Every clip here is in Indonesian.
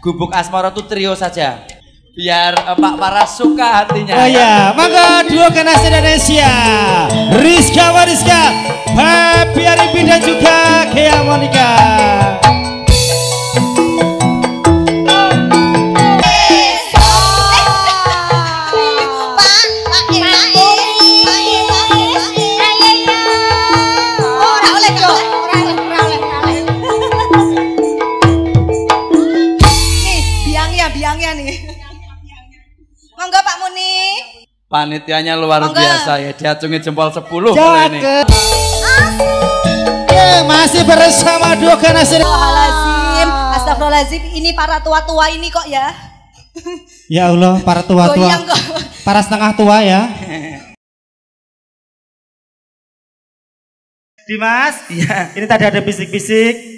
Gubuk Asmara itu trio saja. Biar uh, Pak Paras suka hatinya. Oh ya, maka dua generasi Indonesia Rizka Wariska Happy Arifi dan juga Kea Monica Panitianya luar biasa ya, diacungi jempol 10 ini. Ya, masih bersama dua generasi. Astagfirullahaladzim, astagfirullahaladzim, ini para tua-tua ini kok ya. Ya Allah, para tua-tua. Para setengah tua ya. Dimas, ya. ini tadi ada bisik-bisik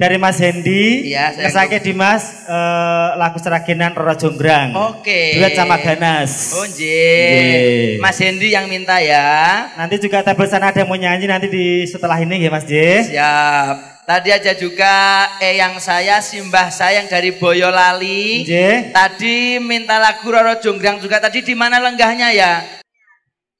dari Mas Hendi. Iya, saya. Dimas uh, lagu seragenan Roro Jonggrang. Oke. Okay. Duet sama Ganas. Oh, yeah. Mas Hendi yang minta ya. Nanti juga tabel sana ada yang mau nyanyi nanti di setelah ini ya Mas J. Siap. Tadi aja juga eh yang saya Simbah saya yang dari Boyolali. J. Tadi minta lagu Roro Jonggrang juga. Tadi di mana lenggahnya ya?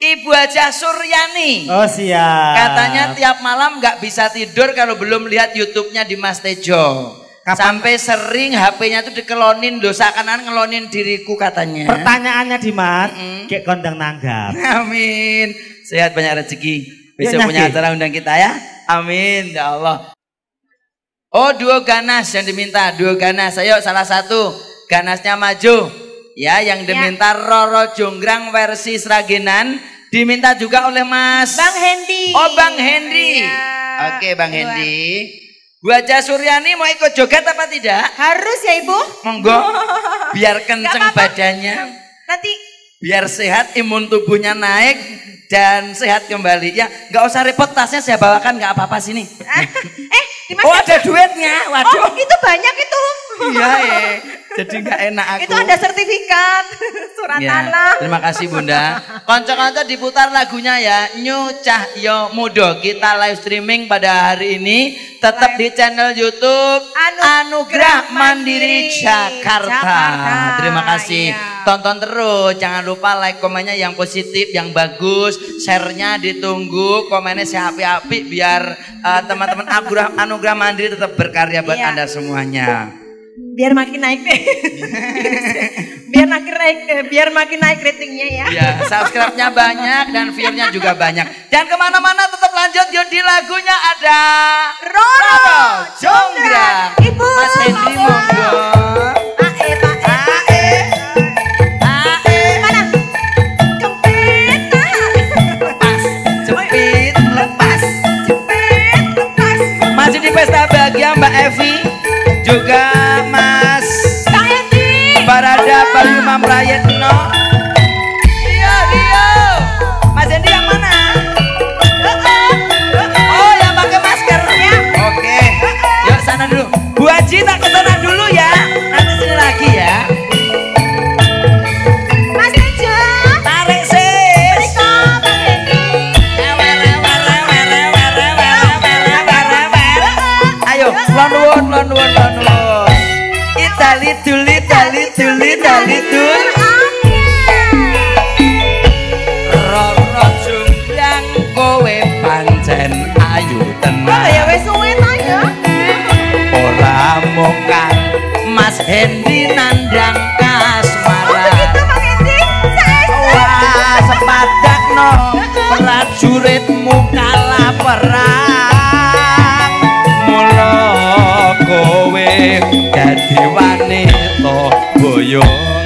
Ibu aja Suryani. Oh siap. Katanya tiap malam nggak bisa tidur kalau belum lihat YouTube-nya di Mas Tejo. Kapan? Sampai sering HP-nya tuh dikelonin dosa kanan ngelonin diriku katanya. Pertanyaannya di Mas, mm kayak kondang nanggap. Amin. Sehat banyak rezeki. Besok ya, punya acara undang kita ya. Amin ya Allah. Oh duo ganas yang diminta, duo ganas. Ayo salah satu ganasnya maju. Ya, yang ya. diminta ya. Roro Jonggrang versi Sragenan diminta juga oleh Mas Bang Hendi. Oh, Bang Hendi. Ya. Oke, Bang Dua. Hendi. Bu Aja Suryani mau ikut joget apa tidak? Harus ya, Ibu. Monggo. Biar kenceng badannya. Nanti biar sehat imun tubuhnya naik dan sehat kembali. Ya, nggak usah repot tasnya saya bawakan nggak apa-apa sini. eh, Oh, ada duitnya. Waduh. Oh, itu banyak itu. Iya, eh. Jadi nggak enak aku. Itu ada sertifikat, surat ya, tanah. Terima kasih Bunda. Konco-konco diputar lagunya ya. Nyu Cahyo Mudo. Kita live streaming pada hari ini. Tetap di channel YouTube Anu Anugerah Mandiri, Jakarta. Jakarta. Terima kasih. Ya. Tonton terus. Jangan lupa like komennya yang positif, yang bagus. Share-nya ditunggu. Komennya si api-api biar uh, teman-teman Anugerah, Anugerah Mandiri tetap berkarya buat ya. Anda semuanya biar makin naik deh. biar makin naik biar makin naik ratingnya ya. Ya, subscribe-nya banyak dan view-nya juga banyak. Jangan ke mana-mana, tetap lanjut yuk di lagunya ada Roro, Jonggra. Ibu, Mas Henry monggo. Di pesta bahagia Mbak Evi juga Mas. Barada Bayu Mamrayetno tenang ya wis suwe ya. Ora mokan. Mas Hendi nandang kasmaran. Oh begitu Mas Hendi Wah sepadakno prajuritmu kalah perang Mula kowe dadi wanita boyongan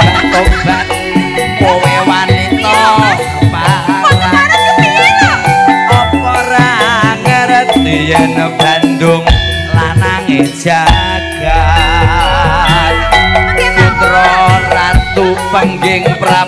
tobat tobat kowe wanita apa ra ngerti yen Bandung lanange Jagat? Putra Ratu Pengging Prabu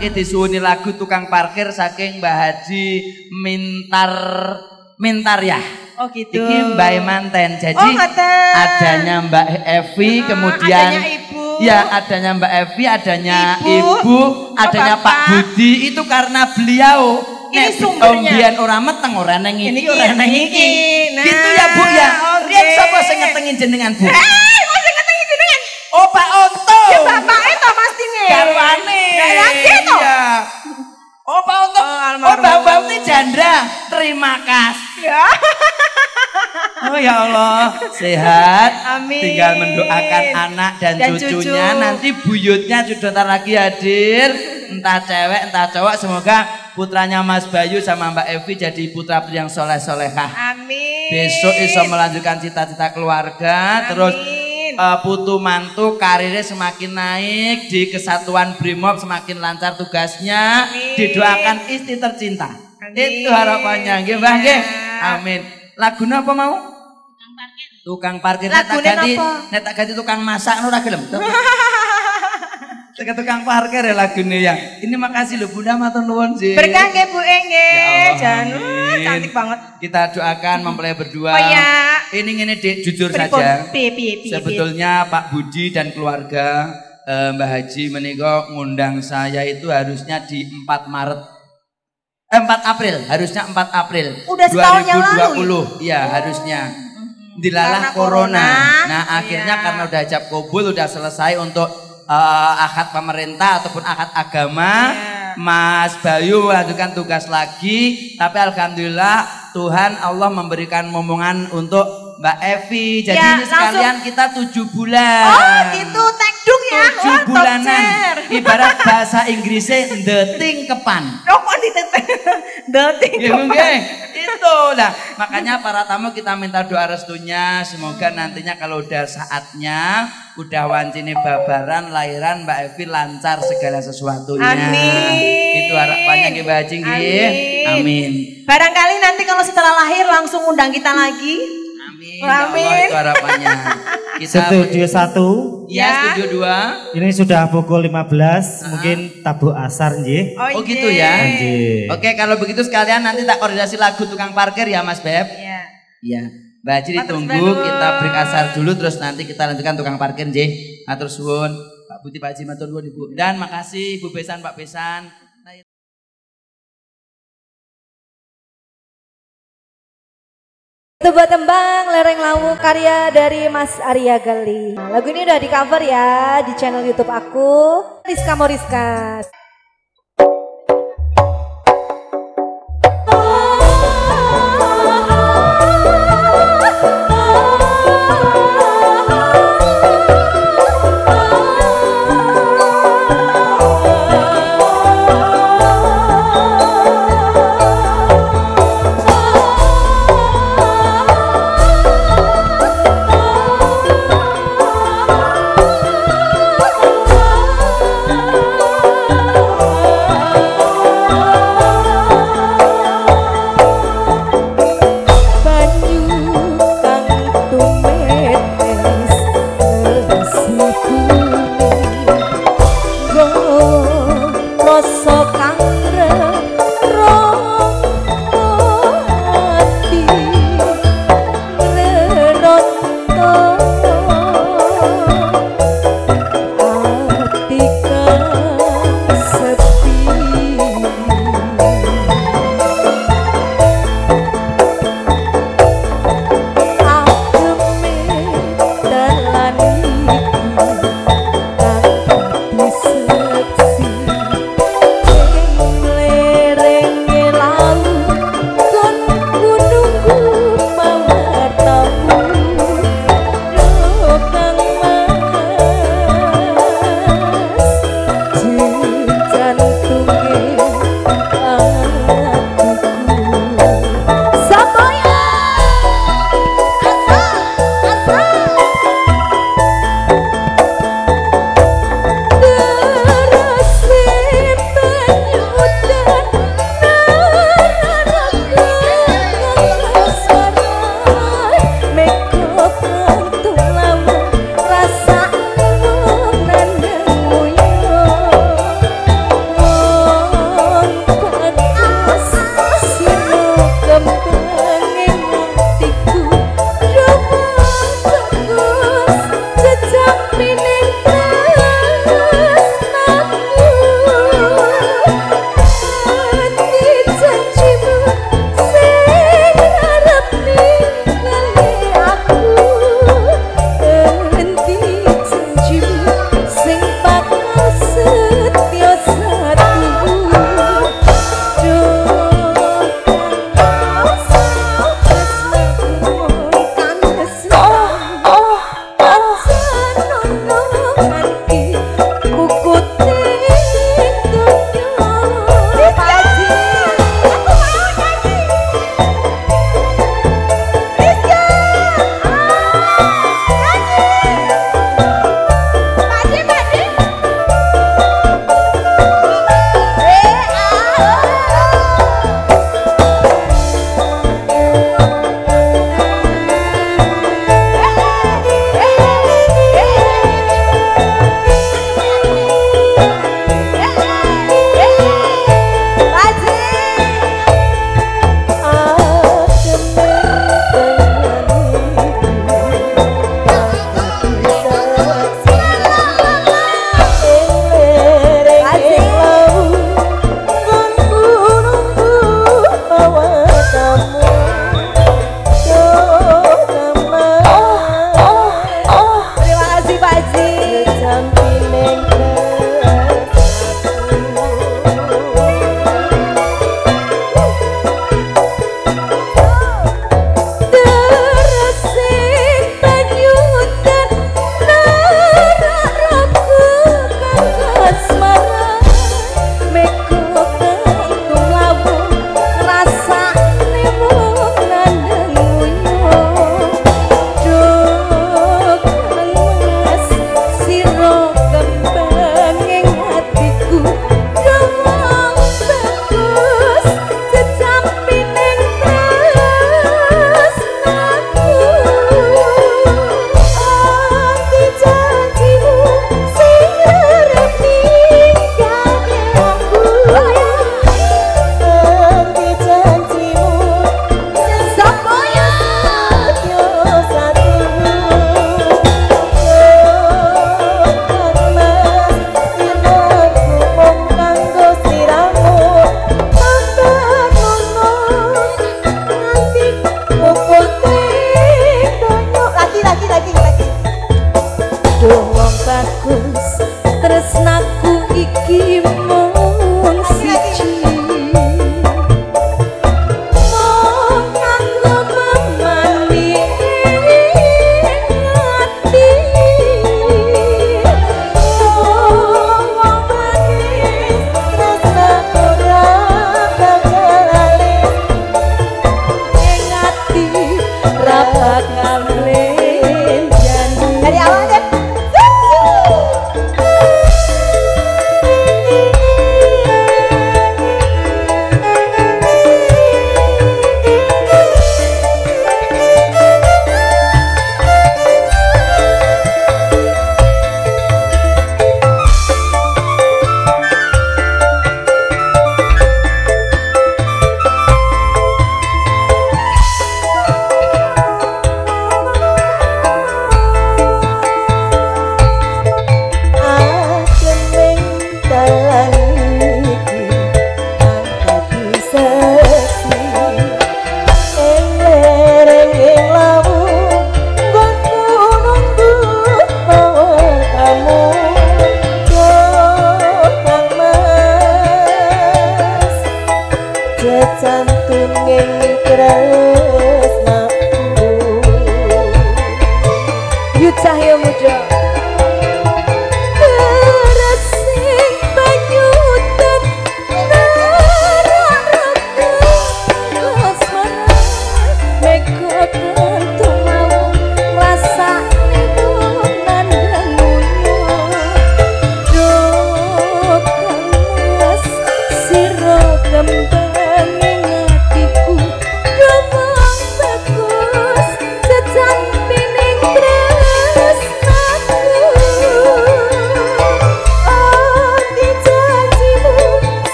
Mangke disuwuni lagu tukang parkir saking Mbah Haji Mintar Mintar ya. Oh gitu. Iki Mbak Manten. Jadi oh, adanya Mbak Evi, uh, kemudian adanya Ibu. Ya, adanya Mbak Evi, adanya Ibu, Ibu adanya oh, Pak Budi itu karena beliau ini Nek, sumbernya. Ombian ora meteng ora nang iki. Ini ora nang iki. Nah, gitu ya Bu ya. Okay. Riyen sapa sing jenengan Bu? Eh, sing ngetengin jenengan? Oh, Pak Onto. Ya Bapak itu mastine. Garwane. Iya. Oh, Pak Untuk. Oh, oh Bapak ini janda. Terima kasih. Ya. Oh ya Allah, sehat. Amin. Tinggal mendoakan anak dan, dan cucunya. Cucu. Nanti buyutnya sudah lagi hadir. Entah cewek, entah cowok. Semoga putranya Mas Bayu sama Mbak Evi jadi putra yang soleh solehah. Amin. Besok iso melanjutkan cita-cita keluarga. Amin. Terus uh, putu mantu karirnya semakin naik di kesatuan Brimob semakin lancar tugasnya. Amin. didoakan istri tercinta. Amin. itu harapannya nggih Mbah nggih? Ya. Amin. Laguna apa mau? Tukang parkir. Tukang parkir ganti nek ganti tukang masak ora gelem Tekan tukang parkir ya lagunya ya. Ini makasih loh Bunda matur nuwun sih. Berkah nggih Bu Enge. Ya Jan, cantik banget. Kita doakan mempelai berdua. Oh ya. Ini ini Dek, jujur saja. Sebetulnya Pak Budi dan keluarga eh, Mbah Haji menikah ngundang saya itu harusnya di 4 Maret. Eh, 4 April, harusnya 4 April. Udah setahun yang lalu. Ya, ya harusnya. Dilalah corona. corona. Nah, akhirnya iya. karena udah ajab kabul udah selesai untuk uh, akad pemerintah ataupun akad agama yeah. Mas Bayu melanjutkan tugas lagi tapi alhamdulillah Tuhan Allah memberikan momongan untuk Mbak Evi jadi ya, ini sekalian langsung. kita tujuh bulan. Oh gitu tekduk ya tujuh oh, bulanan. Ibarat bahasa Inggrisnya deting kepan. Oh kok deting deting kepan. Itu lah. Makanya para tamu kita minta doa restunya. Semoga nantinya kalau udah saatnya udah wancine babaran lahiran Mbak Evi lancar segala sesuatunya. Amin. Itu harapannya Mbak Haji amin. amin. Barangkali nanti kalau setelah lahir langsung undang kita lagi amin. Itu harapannya. Kita studio satu? Ya, ya. studio dua. Ini sudah pukul 15 uh -huh. mungkin tabu asar nggih. Oh, oh gitu ya. Oke kalau begitu sekalian nanti tak koordinasi lagu tukang parkir ya Mas Beb. Iya. Iya. Mbak Haji ditunggu kita break asar dulu terus nanti kita lanjutkan tukang parkir nggih. Matur suwun. Pak Putih Pak Haji matur nuwun Ibu. Dan makasih Bu Besan Pak Besan Sebuah tembang Lereng Lawu karya dari Mas Arya Gali. Lagu ini udah di cover ya di channel YouTube aku, Rizka Moriska.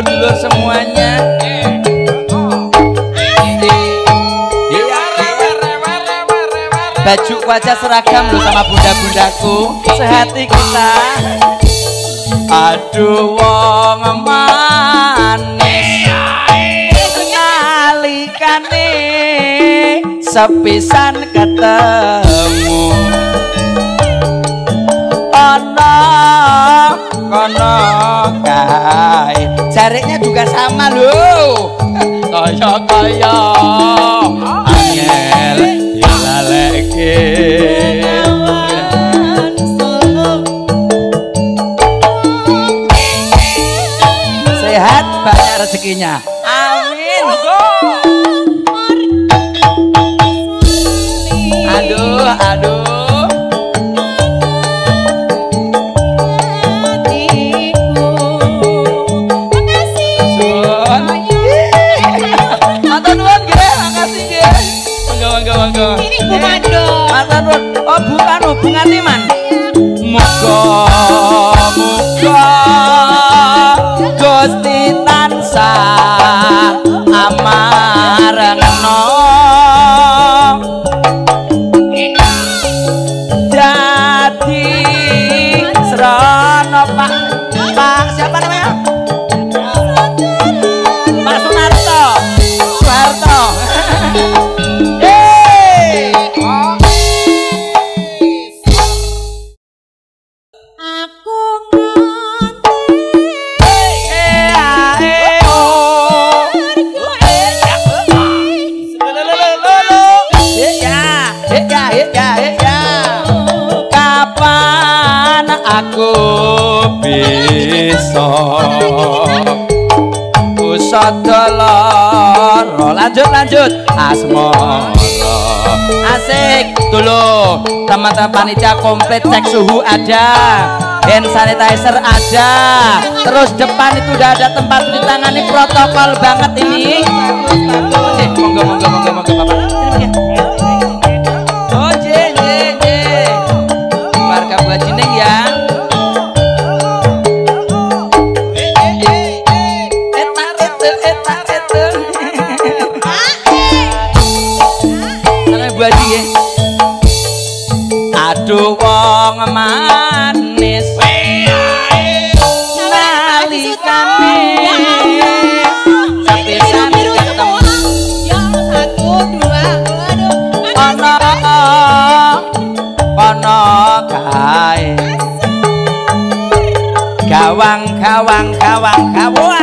dulur-dulur semuanya. Baju wajah seragam lu sama bunda-bundaku. Sehati kita aduh wong manis. Nalikane sepisan ketemu. Ana kono kae. Jariknya juga sama loh. Kaya kaya angel dilaleke. Sehat banyak rezekinya. My. doloro oh, lanjut lanjut. Asmoro asik. Dulu teman-teman panitia komplit cek suhu ada. Hand sanitizer ada. Terus depan itu udah ada tempat di tangan ini protokol banget ini. Kawang, kawang, khawang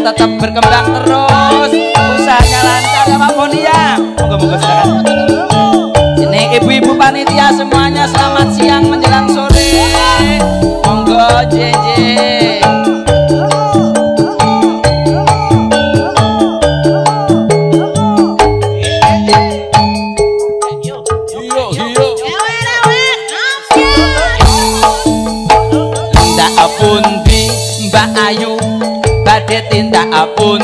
tetap berkembang terus. Usahanya lancar ya Pak Boni ya. monggo-monggo silakan ini ibu-ibu panitia semuanya selamat siang menjelang sore. Monggo JJ Mbak Ayu pun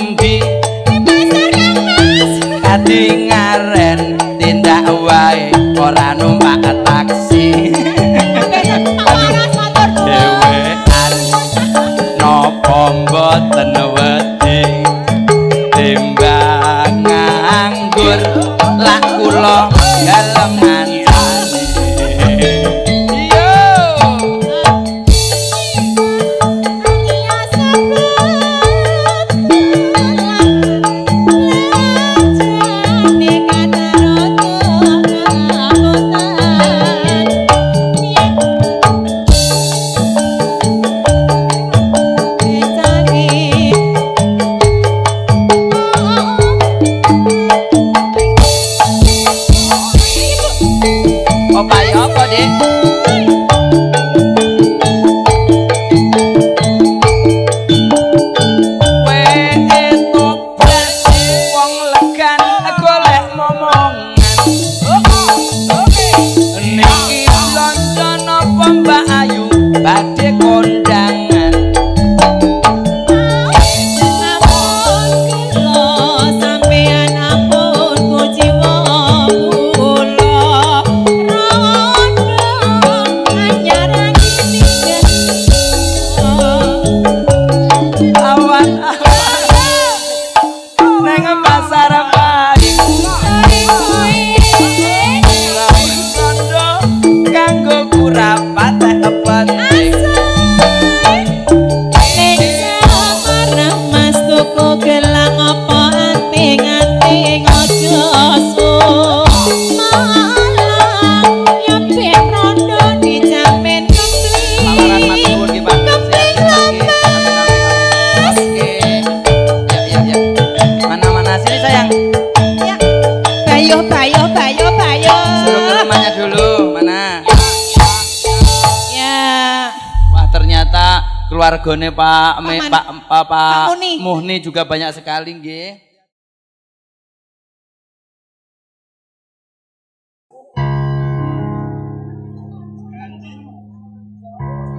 Pak Me, Pak Pak, Pak Muhni. Muhni juga banyak sekali nggih.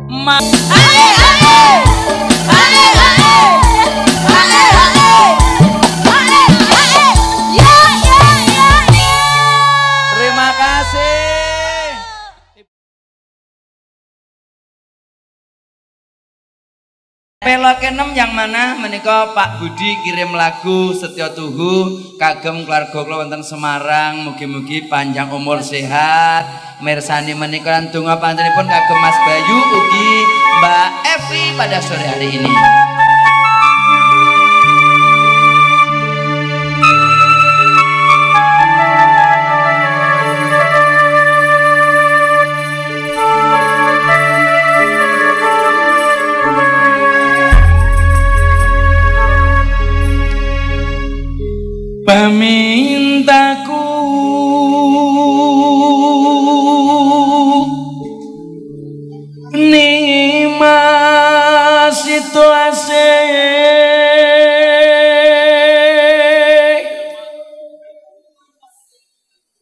Ma ae, Pelok enam yang mana menika Pak Budi kirim lagu Setyo Tuhu kagem keluarga kula wonten Semarang mugi-mugi panjang umur sehat mirsani menika lan donga panjenenganipun kagem Mas Bayu ugi Mbak Evi pada sore hari ini. Pamintaku nima situasi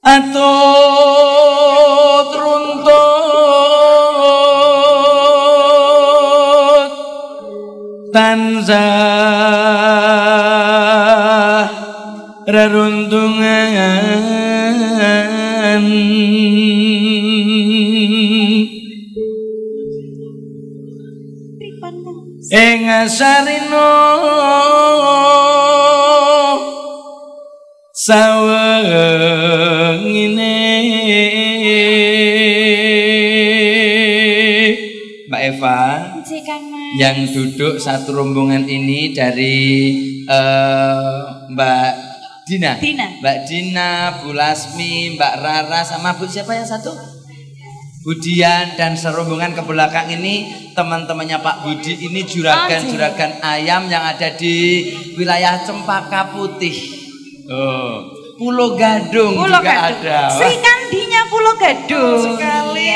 atau teruntut tansah reruntungan ing asarino sawengine. Mbak Eva yang duduk satu rombongan ini dari uh, Mbak Dina. Dina. Mbak Dina, Bu Lasmi, Mbak Rara sama Bu siapa yang satu? Budian dan serombongan ke belakang ini teman-temannya Pak Budi ini juragan-juragan ayam yang ada di wilayah Cempaka Putih. Oh, Pulau Gadung Pulau juga Gadung. ada. Sri Kandinya Pulau Gadung. Oh, sekali.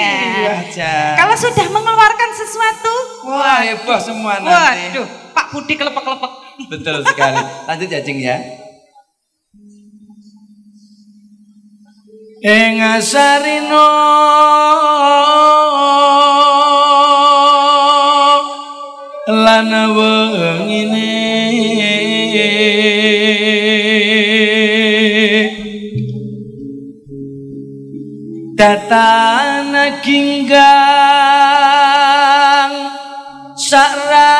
Ya. Kalau sudah mengeluarkan sesuatu, wah heboh semua nanti. Waduh, Pak Budi kelepek-kelepek. Betul sekali. Lanjut ya, Cing ya. Ing asarina lan wengine. Tatana kinggang sarambut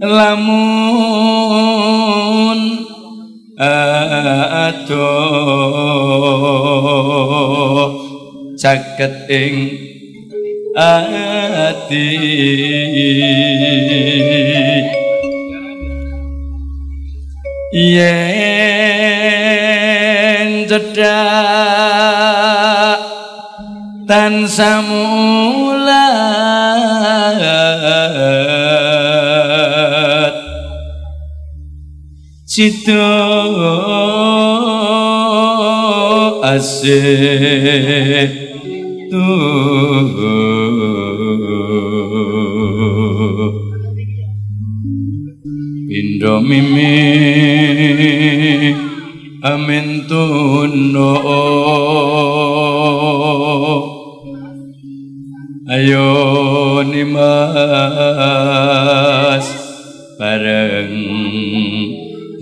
lamu caket ing ati. Yen cedhak tan samula Cito asih. Tuh Indo mimi amin tuno Ayo nimas bareng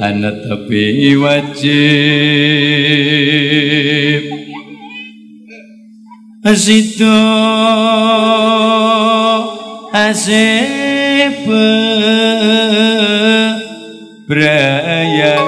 anak tapi wajib Sido asepe brayan.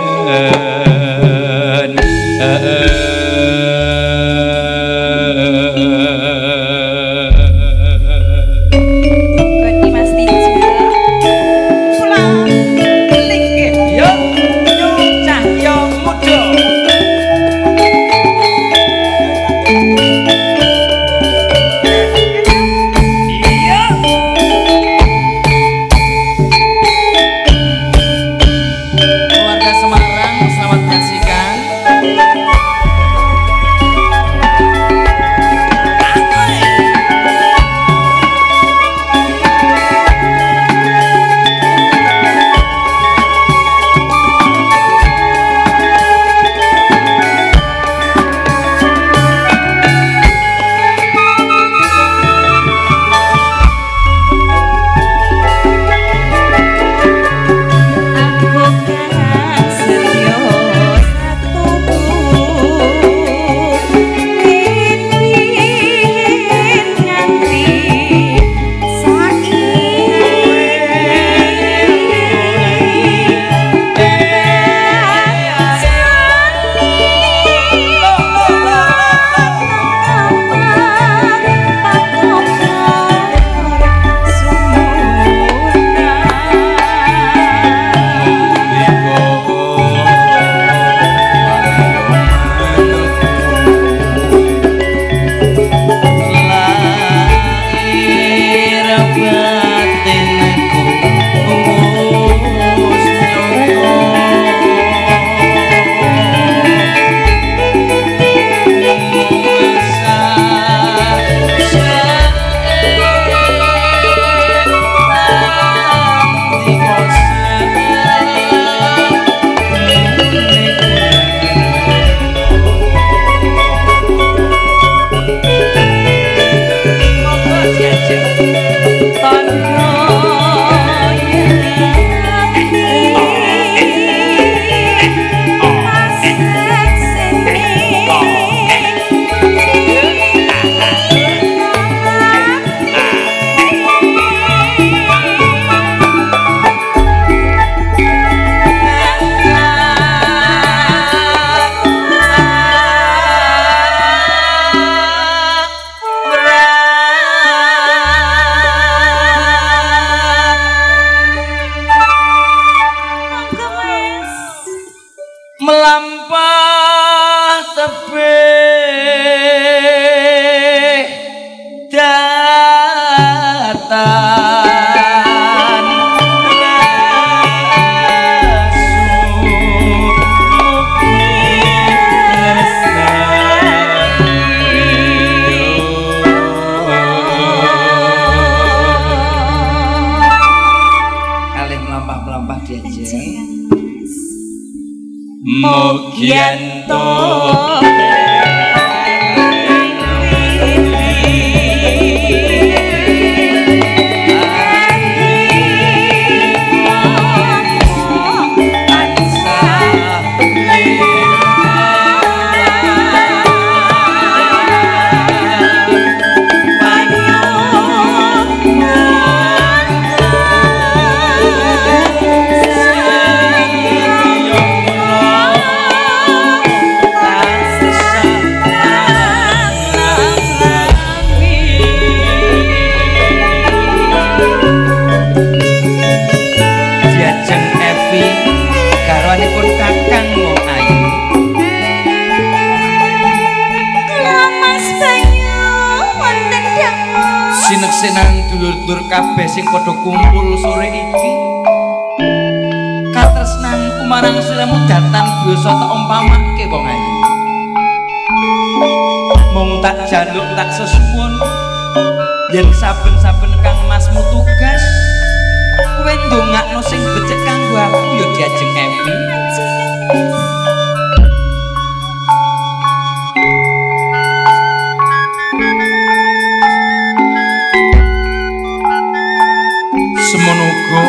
Semono uga.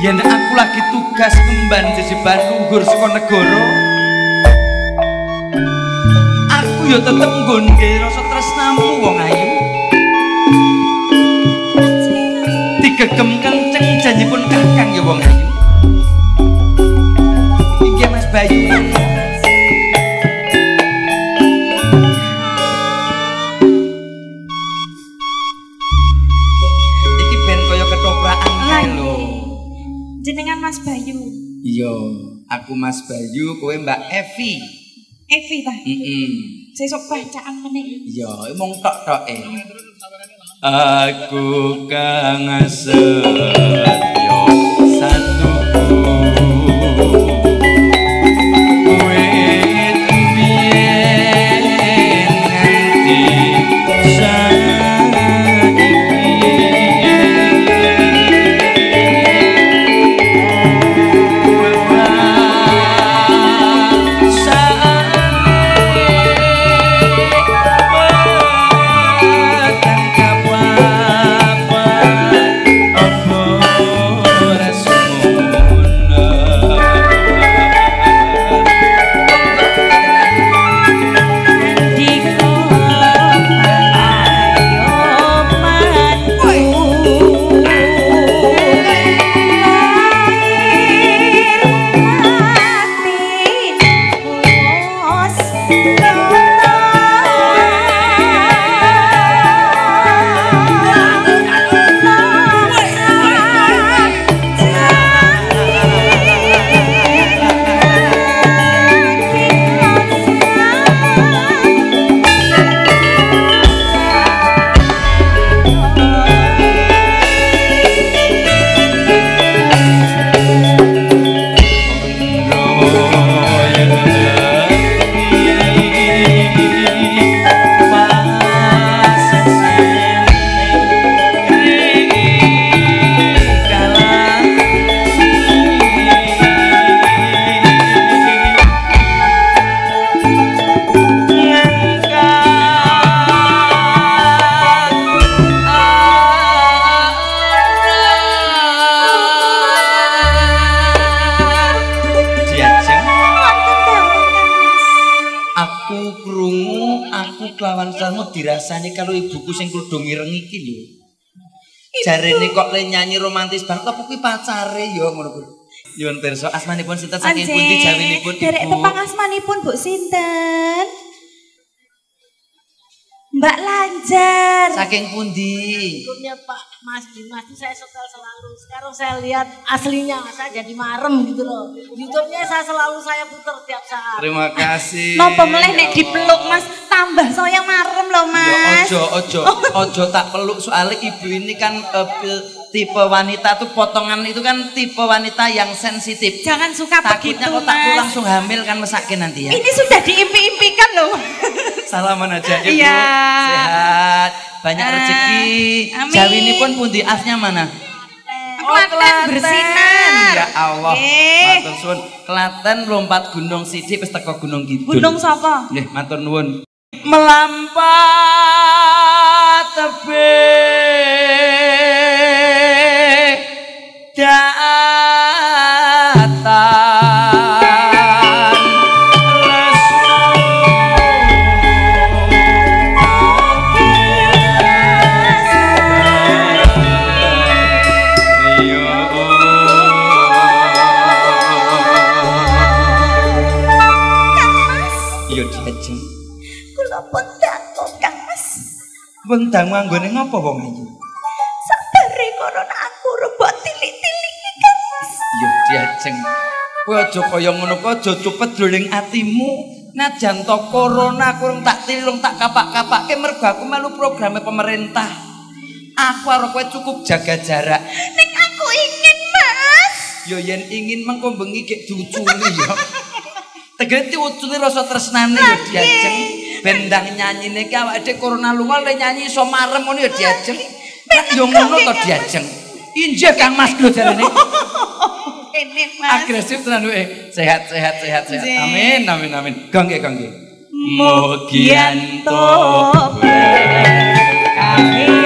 Yen aku lagi tugas kemban jejeban luhur saka negara aku ya tetep nggonde rasa tresnamu wong ayu. Digegem kenceng janjipun kakang ya wong ayu. Iki Mas Bayu aku Mas Bayu kowe Mbak Evi Evi ta. heeh Sesuk bacaan meneh. iya mung tok-toke aku kang setyo aku kelawan salmu dirasani kalau ibuku sing kudu ngireng iki lho. Jarene kok le nyanyi romantis banget apa kuwi pacare ya ngono kuwi. Nyuwun pirsa asmanipun sinten saking pundi jawinipun Derek Ibu? tepang asmanipun Bu sinten? Mbak Lanjar. Saking pundi? Berikutnya Pak Mas Dimas itu saya setel selalu. Sekarang saya lihat aslinya saya jadi marem gitu loh. YouTube-nya saya selalu saya putar tiap saat. Terima kasih. Napa meleh nek dipeluk Mas tambah saya marem loh Ya Mas. ojo ojo ojo tak peluk soalnya ibu ini kan pi- tipe wanita tuh potongan itu kan tipe wanita yang sensitif. Jangan suka begitu Takutnya kalau tak Mas. langsung hamil kan mesakin nanti ya. Ini sudah diimpi-impikan loh. Salaman aja ibu. Iya. Sehat, banyak Ah, rezeki. amin. Jawi ini pun pundi asnya mana? Klaten bersinar. Ya Allah. Eh. Matur suwun. Klaten lompat gunung sidik wis teko gunung kidul. Gunung sapa? Nggih, matur nuwun. Melampat tebing Wendang manggone ngopo wong ayu? Sabare kono aku rebot tilik-tilik Kang Mas. Iya diajeng. Kowe aja kaya ngono kok aja cepet doling atimu. Najan to corona kurang tak tilung tak kapak-kapak ke mergo aku melu programnya pemerintah. Aku harus kowe cukup jaga jarak. Ning aku ingin, Mas. Yo yen ingin mengko bengi gek diuculi yo. Tegese diuculi rasa tresnane yo diajeng. Bendang nyanyine ki awake corona lunga le nyanyi iso marem ngono yo diajeng. Nek yo ngono to diajeng. Injih Kang Mas lho jarene. Agresif tenan kowe. Sehat sehat sehat sehat. Amin amin amin. Gongge. Mugianto berkahing witi.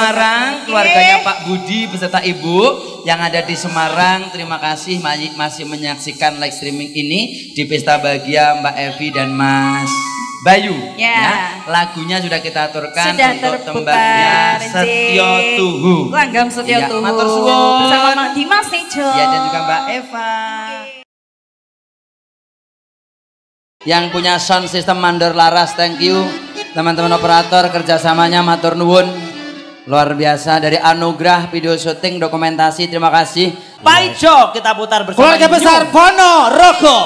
Semarang, keluarganya Pak Budi beserta Ibu yang ada di Semarang, terima kasih ma- masih menyaksikan live streaming ini di Pesta Bahagia Mbak Evi dan Mas Bayu. Ya. Lagunya sudah kita aturkan Sudah untuk tembaknya Setio. Tuhu. Langgam Setio Ya, Tuhu. matur suwun. Bersama Mak Dimas Nejo. Ya dan juga Mbak Eva. Yang punya sound system mandor laras, thank you. Teman-teman operator kerjasamanya matur nuwun. Luar biasa dari anugerah video syuting dokumentasi terima kasih. Pak Ijo kita putar bersama. Keluarga besar Bono Rogo.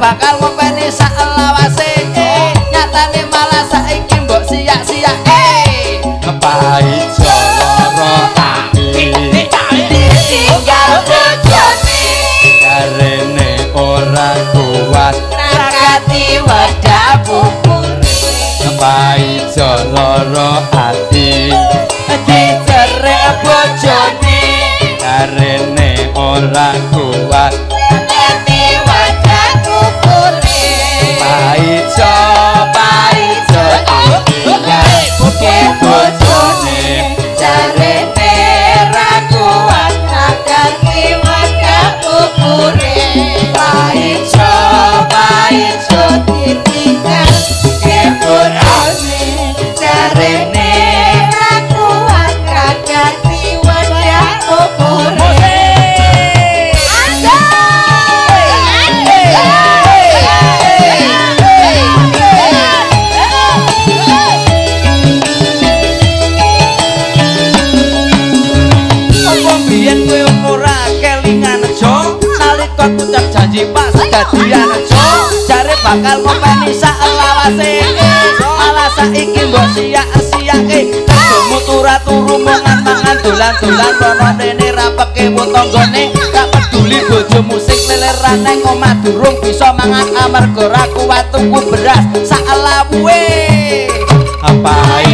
bakal kedadian aja jare bakal ngopeni sak lawase ala saiki mbok sia-siake ketemu turu-turu mangan-mangan dolan-dolan ana rene rapeke wetanggane gak peduli bojomu sing lelerane omah durung bisa mangan amarga ra kuat tuku beras. Sak lawuhe apae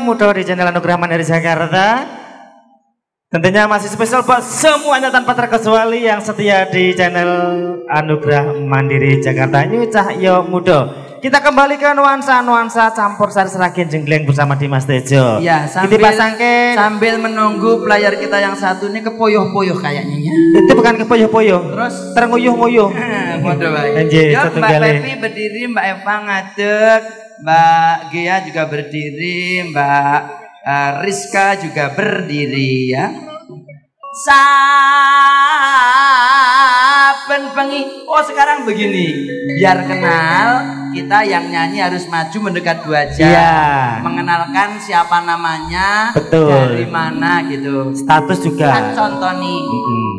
Muda di channel Anugerah Mandiri Jakarta. Tentunya masih spesial buat semuanya tanpa terkecuali yang setia di channel Anugerah Mandiri Jakarta New Cahyo Muda. Kita kembali ke nuansa-nuansa campur sari seragen jenggleng bersama Dimas Tejo. Ya, sambil, pasangke, sambil menunggu player kita yang satu ini kepoyoh-poyoh kayaknya ya. Itu bukan kepoyoh-poyoh. Terus ternguyuh-nguyuh. Waduh baik. Yuk, Mbak Pepi berdiri, Mbak Eva ngadeg, Mbak Gia juga berdiri, Mbak uh, Rizka juga berdiri ya. Saben pengi. Oh sekarang begini, biar kenal kita yang nyanyi harus maju mendekat dua jam, ya. mengenalkan siapa namanya, betul, dari mana gitu, status juga. Kan contoh nih. Mm -hmm.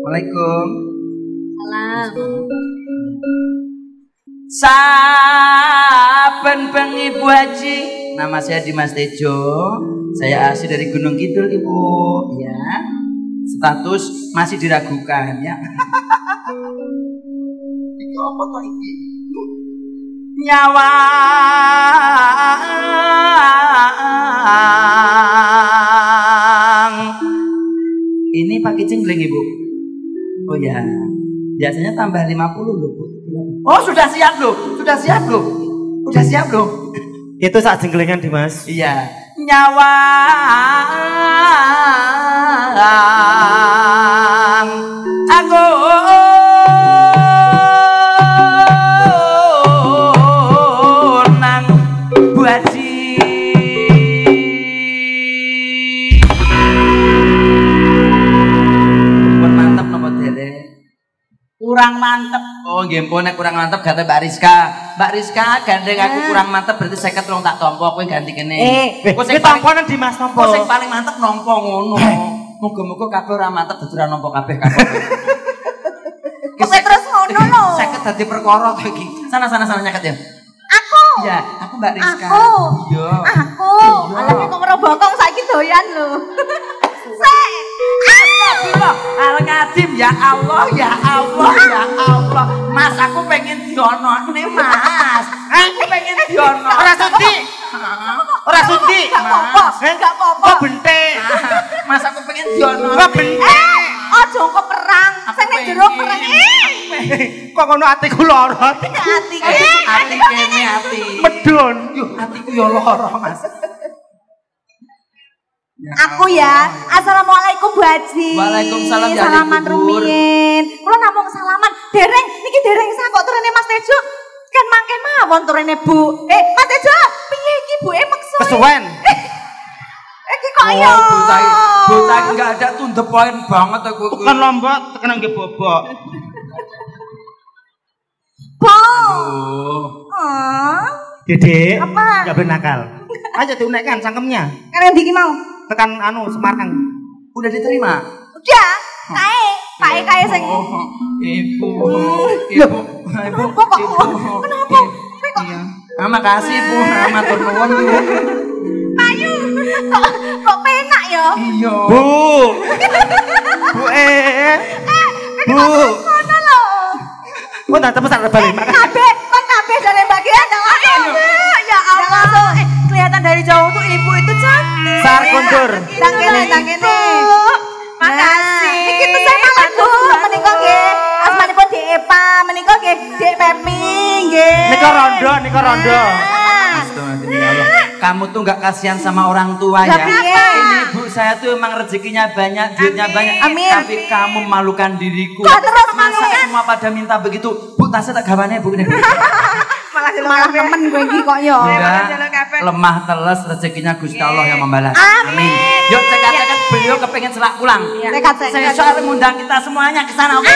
Assalamualaikum. Salam. Saben bengi Bu Haji, nama saya Dimas Tejo. Saya asli dari Gunung Kidul, Ibu. Ya. Status masih diragukan ya. Iki apa to iki? Nyawa Ini pakai cenggleng, Ibu. Oh ya. Biasanya tambah 50 loh. Oh sudah siap loh, sudah siap loh, sudah siap loh. Itu saat jenggelengan Dimas. Iya. Nyawa aku nang buat kurang mantep. Oh, nggih nek kurang mantep kata Mbak Rizka. Mbak Rizka gandeng aku ah. kurang mantep berarti saya ketulung tak tompo kowe ganti kene. Eh, kowe sing tamponan di Mas tompo. Kowe sing paling mantep nompo ngono. Muga-muga kabeh ora mantep ora nompo kabeh kabeh. Kowe terus ngono lho. Seket dadi perkara to iki. Sana sana sana nyaket ya. Aku. Ya, aku Mbak Rizka. Aku. Iya. Aku. Alane kok merobokong saiki doyan lho. Astagfirullah. Al ngadim ya Allah, ya Allah, ya Allah. Mas aku pengen diono nih Mas. Aku pengen diono. Ora suti. Ora. Enggak apa-apa. Enggak apa-apa. Kok bentek. Mas aku pengen diono. Kok bentek. Eh, ojo kok perang. Sing nek jero perang. Kok ngono atiku lara. Ati Ati kene ati. Medon. Yo atiku yo lara, Mas. Ya, aku ya. Assalamualaikum Bu Haji. Waalaikumsalam ya Salaman rumiyin. Kula namung salaman. Dereng niki dereng sak kok turune Mas Tejo. Kan mangke mawon turune Bu. Eh, Mas Tejo, piye iki Bu? Eh maksa. Kesuwen. Eh, iki kok ya. Bocah bocah enggak ada tundep poin banget aku. Bukan lombok, tekan nggih bobok. Bo. Aduh. Oh. Dede, apa? Enggak benakal. Aja diunekkan cangkemnya. Kan yang bikin mau? Tekan anu Semarang. Udah diterima? Udah. Kae kae sing Ibu, ibu, ibu, Kenapa kok? ibu. Kenapa? Kok Iya. Ah, makasih Bu, Ah, matur nuwun Bu. payu? Kok kok penak ya? Iya. Bu. Bu eh. Bu. Ngono lho. Oh, tak cepet tak balik. Kabeh, kon kabeh dari bagian ayo. Ya Allah. Eh, kelihatan dari jauh tuh ibu itu cantik. Sar kondur. Tang kene, tang kene. Makasih. Iki tuh saya malah Bu, menika nggih. Asmanipun Dek Epa, menika nggih Dek Pepi nggih. Nika rondo, nika rondo. Ah. Ya Allah. Kamu tuh nggak kasihan sama orang tua ya? Ini ibu saya tuh emang rezekinya banyak, duitnya banyak. Amin. Tapi kamu malukan diriku. Kok terus Masa malukan? semua pada minta begitu? Bu, tasnya tak gawane bu ini. Malah malah nemen gue iki kok ya. Enggak, lemah teles rezekinya Gusti Allah yang membalas. Amin. Yuk cekat-cekat beliau kepengen selak pulang. Tekat Saya soal mengundang kita semuanya ke sana, oke?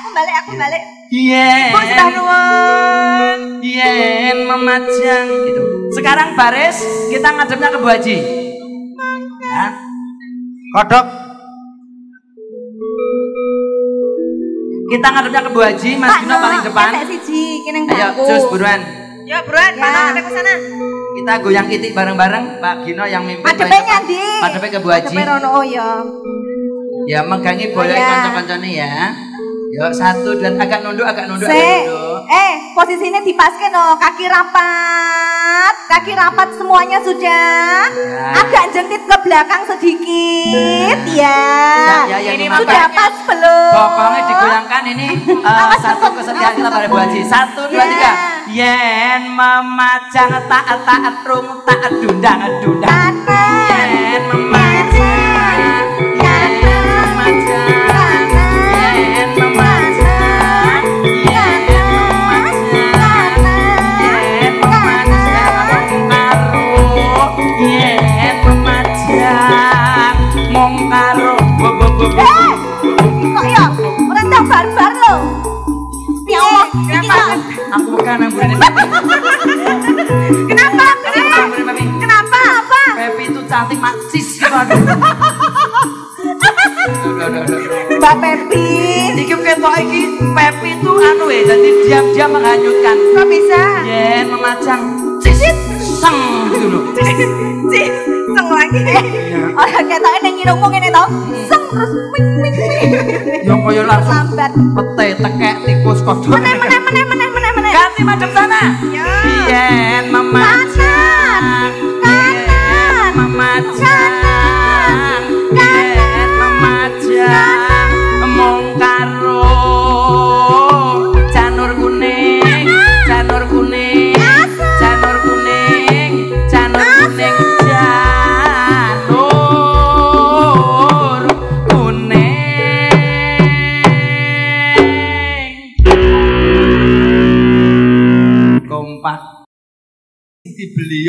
Aku balik, aku balik. Iya. Sudah nuwun. Yen memajang gitu. Sekarang baris kita ngadepnya ke Bu Haji. Ya. Kodok. Kita ngadepnya ke Bu Haji, Mas Gino paling depan. Siji kene Ayo, cus buruan. Ya, Bro, mana sampai ke sana? Kita goyang kitik bareng-bareng, Pak Gino yang mimpin. Madepnya paling depan. nyandi. Madepnya ke Bu Haji. Madepnya rono oh ya. Ya megangi bola Ya. kanca-kancane ya. Yuk satu dan agak nunduk, agak nunduk, agak nunduk. Eh posisinya dipaske no, kaki rapat, kaki rapat semuanya sudah. Ya. Agak jengkit ke belakang sedikit ya. Ya, ya, ya, ini sudah pas belum? Pokoknya digoyangkan ini eh, satu kesetiaan kita pada Bu Haji. Satu, dua, Ya. tiga. Yen memajang tak tak rung tak dundang dundang. Kanan. Aku bukan yang buri Kenapa? Kenapa? Kenapa? Apa? Pepi itu cantik maksis gitu aduh. Mbak Pepi. Iki ketok iki Pepi itu anu ya, jadi diam-diam menghanyutkan. Kok bisa? Yen memajang cisit sang gitu loh. Cih, seng lagi. Orang ketoknya neng ngirungmu ngene to. Seng terus wing wing wing. Yang kaya langsung Lambat. pete tekek tikus kodok. Meneh meneh meneh meneh meneh Ganti madep sana. Ya. Yen memajang.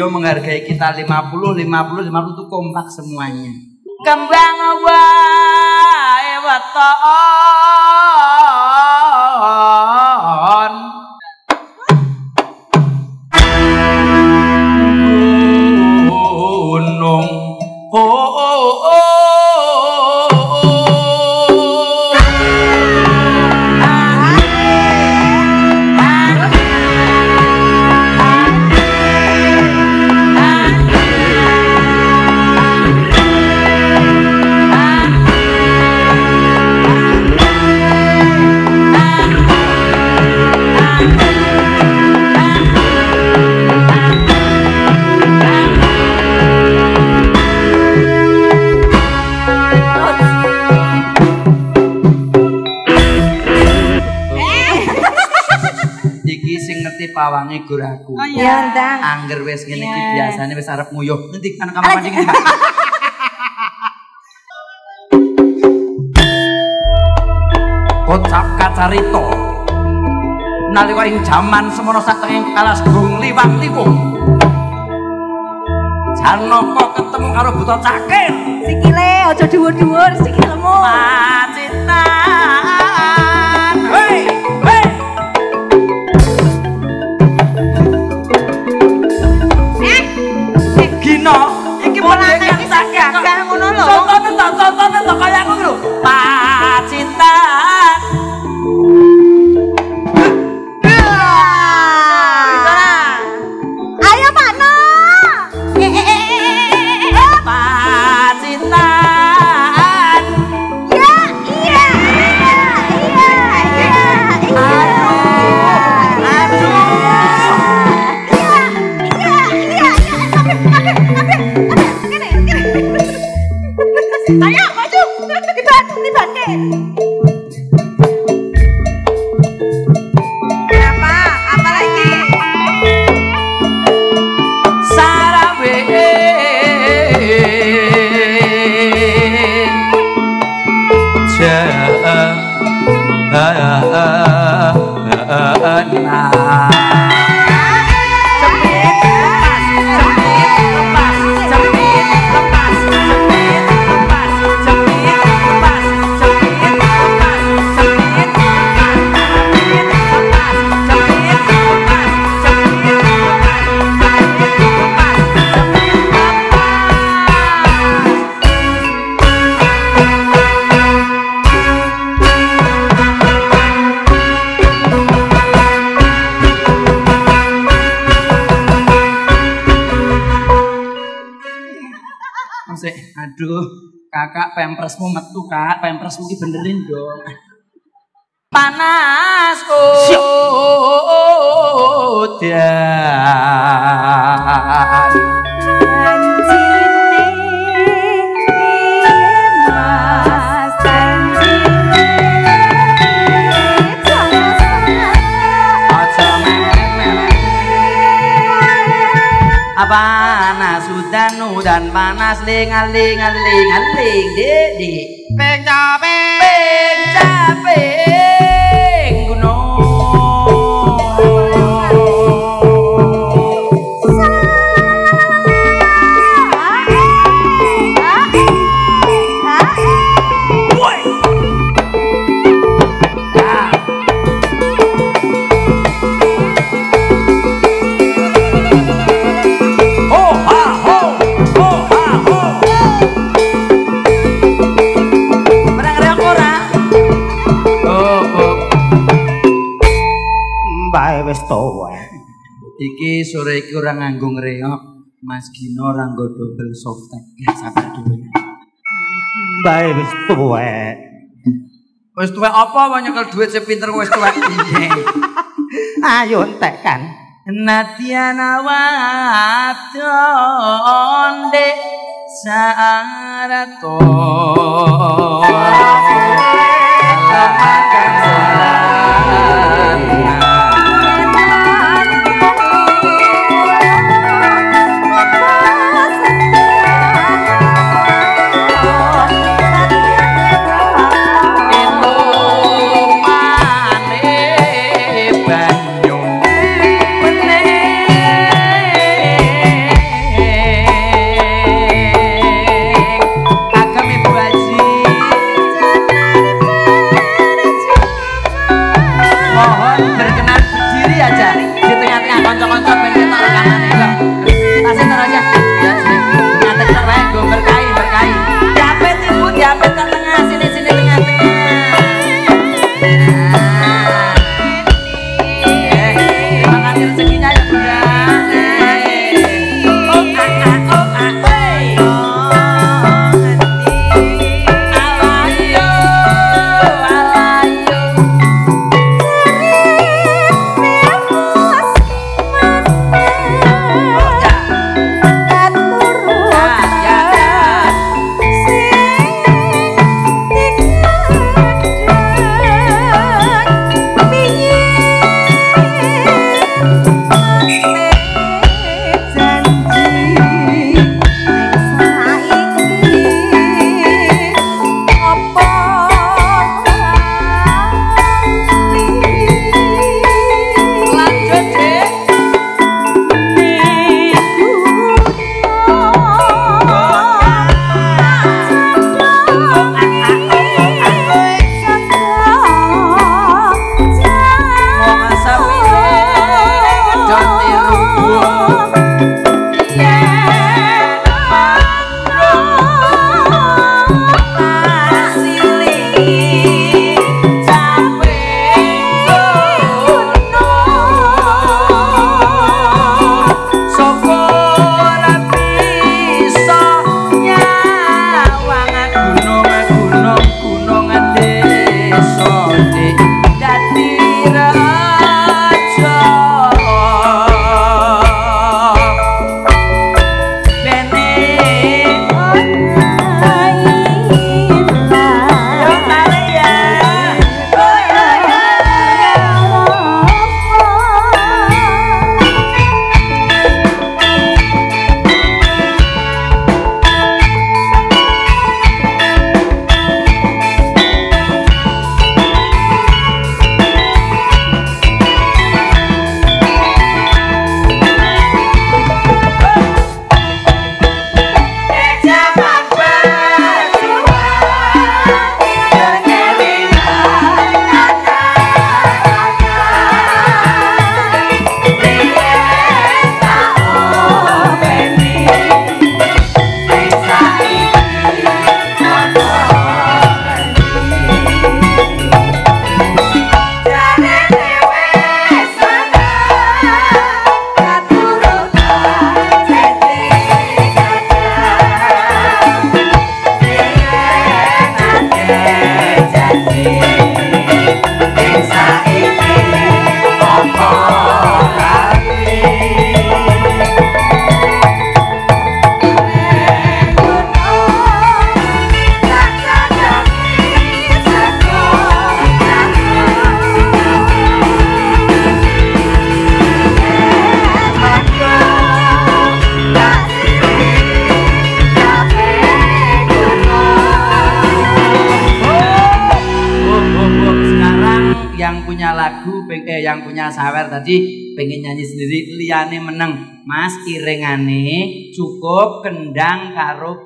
Beliau menghargai kita 50, 50, 50 itu kompak semuanya. Kembang wae pawange gur aku. Ndang. Angger wis ngene iki biasane wis arep nguyuh. Nanti kan kamar mandi. Mbak. Kocap kacarita. Nalika ing jaman semono satenging kalas gung liwat liwuh. Janaka ketemu karo buta cakil. Sikile aja dhuwur-dhuwur sikilmu. Pacitan. Gino, iki Pola pempresmu ki benerin dong. panas udan panas udan udan panas ling aling aling aling Iki sore iki ora nganggo ngreok. Mas Gino ora nggo double softtek. Ya sabar dulu. Bae wis tuwa. Wis tuwek apa wae nyekel duit sepinter wis tuwek piye? Ayo entek kan. Natiana wadon dek saarato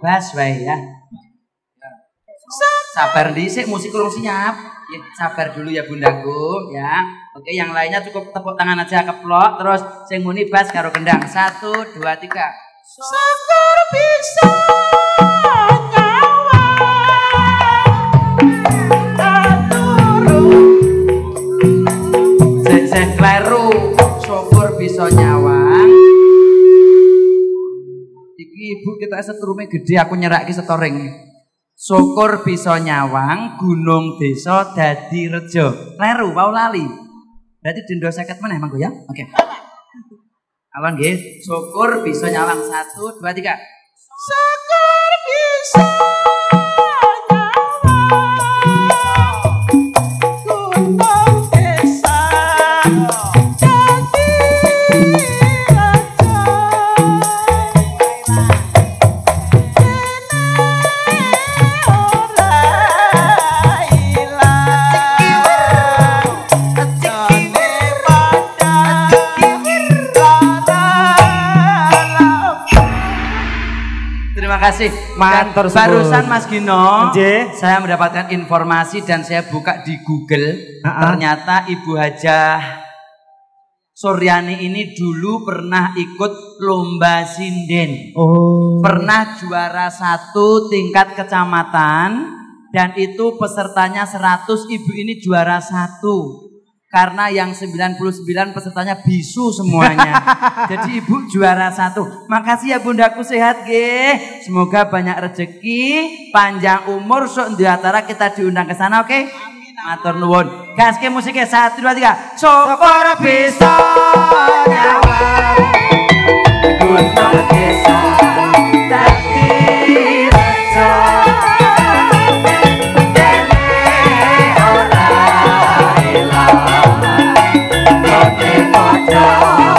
bass wae ya. Sabar dhisik musik kurang siap. Ya, sabar dulu ya bundaku ya. Oke yang lainnya cukup tepuk tangan aja keplok. Terus sing muni bass karo kendang satu dua tiga. Sik ibu kita seturume gede aku nyeraki setoring. Syukur bisa nyawang, gunung desa dadi rejo. Kleru, mau lali. Berarti dendo seket meneh mangko ya? Oke. Awan nggih, syukur bisa nyawang. Satu, dua, tiga. Syukur bisa kasih. Matur suwun. barusan Mas Gino, Nggih. saya mendapatkan informasi dan saya buka di Google. Ha-ha. Ternyata Ibu Hajah Suryani ini dulu pernah ikut lomba sinden. Oh. Pernah juara satu tingkat kecamatan dan itu pesertanya 100, ibu ini juara satu. Karena yang 99 pesertanya bisu semuanya. Jadi ibu juara satu. Makasih ya bundaku sehat ge. Semoga banyak rezeki, panjang umur sok di antara kita diundang ke sana oke? Matur nuwun. Gaske musiknya satu dua tiga. Syukur bisa nyawang gunung desa Não.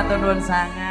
Matur nuwun sangat.